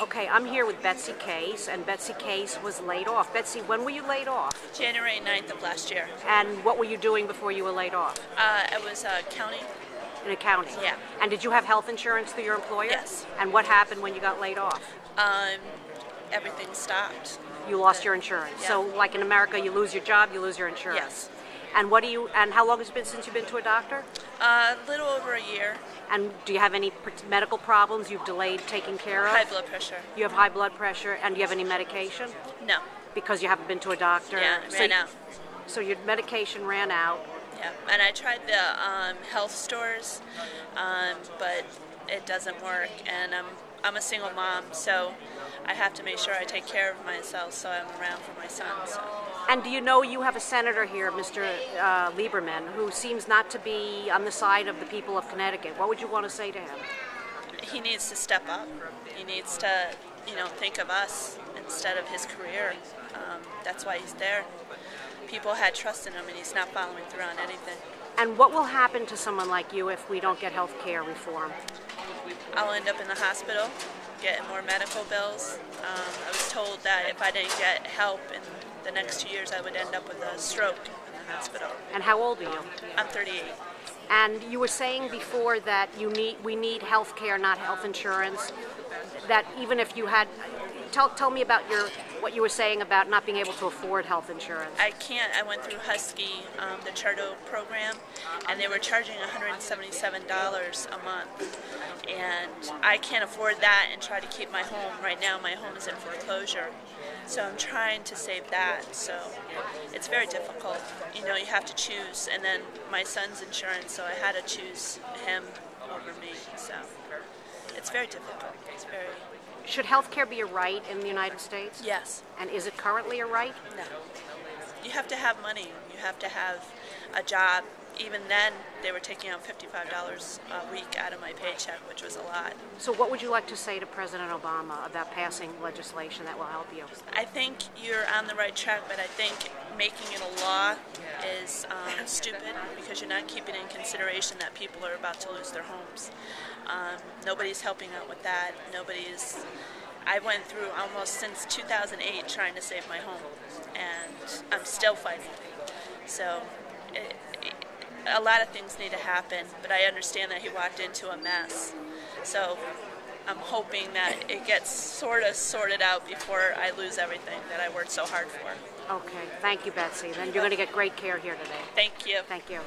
Okay, I'm here with Betsy Case, and Betsy Case was laid off. Betsy, when were you laid off? January 9th of last year. And what were you doing before you were laid off? Uh, I was uh, county. In accounting? Yeah. And did you have health insurance through your employer? Yes. And what happened when you got laid off? Um, everything stopped. You lost your insurance. Yeah. So, like in America, you lose your job, you lose your insurance. Yes. And what do you? And how long has it been since you've been to a doctor? A little over a year. And do you have any medical problems you've delayed taking care of? High blood pressure. You have high blood pressure, and do you have any medication? No. Because you haven't been to a doctor. Yeah, So ran you- out. So your medication ran out. Yeah. And I tried the um, health stores, um, but it doesn't work. And I'm I'm a single mom, so I have to make sure I take care of myself, so I'm around for my son. So. And do you know you have a senator here, Mr. Uh, Lieberman, who seems not to be on the side of the people of Connecticut? What would you want to say to him? He needs to step up. He needs to, you know, think of us instead of his career. Um, that's why he's there. People had trust in him, and he's not following through on anything. And what will happen to someone like you if we don't get health care reform? I'll end up in the hospital, getting more medical bills. Um, I was told that if I didn't get help in the next two years, I would end up with a stroke in the hospital. And how old are you? I'm 38. And you were saying before that you need we need health care, not health insurance. That even if you had, tell, tell me about your what you were saying about not being able to afford health insurance. I can't. I went through Husky, um, the Charter Oak program, and they were charging $177 a month. And I can't afford that and try to keep my home. Right now, my home is in foreclosure. So I'm trying to save that. So it's very difficult. You know, you have to choose. And then my son's insurance, so I had to choose him over me. So it's very difficult. It's very, Should health care be a right in the United States? yes. And is it currently a right? No. You have to have money. You have to have a job. Even then, they were taking out $55 a week out of my paycheck, which was a lot. So, what would you like to say to President Obama about passing legislation that will help you? I think you're on the right track, but I think making it a law is um, stupid because you're not keeping in consideration that people are about to lose their homes. Um, nobody's helping out with that. Nobody's. I went through almost since 2008 trying to save my home, and I'm still fighting. So, it, it, a lot of things need to happen, but I understand that he walked into a mess. So, I'm hoping that it gets sort of sorted out before I lose everything that I worked so hard for. Okay, thank you, Betsy. Then you're going to get great care here today. Thank you. Thank you.